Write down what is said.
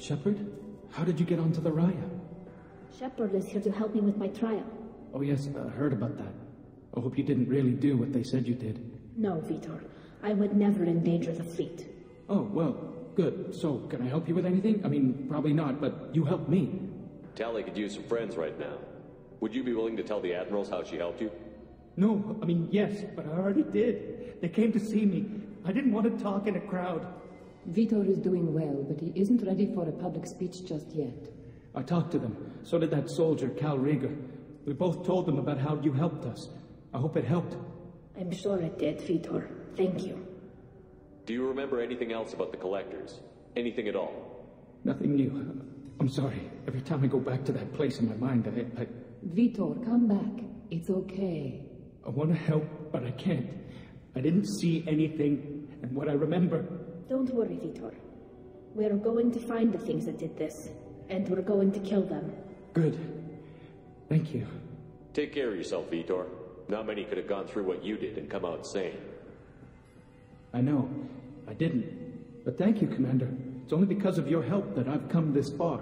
Shepard? How did you get onto the Rayya? Shepard is here to help me with my trial. Oh yes, I heard about that. I hope you didn't really do what they said you did. No, Veetor. I would never endanger the fleet. Oh, well, good. So, can I help you with anything? I mean, probably not, but you helped me. Tali could use some friends right now. Would you be willing to tell the admirals how she helped you? No, I mean, yes, but I already did. They came to see me. I didn't want to talk in a crowd. Veetor is doing well, but he isn't ready for a public speech just yet. I talked to them. So did that soldier, Kal'Reegar. We both told them about how you helped us. I hope it helped. I'm sure it did, Veetor. Thank you. Do you remember anything else about the collectors? Anything at all? Nothing new. I'm sorry. Every time I go back to that place in my mind, I, I, Veetor, come back. It's okay. I want to help, but I can't. I didn't see anything, and what I remember. Don't worry, Veetor. We're going to find the things that did this, and we're going to kill them. Good. Thank you. Take care of yourself, Veetor. Not many could have gone through what you did and come out sane. I know. I didn't. But thank you, Commander. It's only because of your help that I've come this far.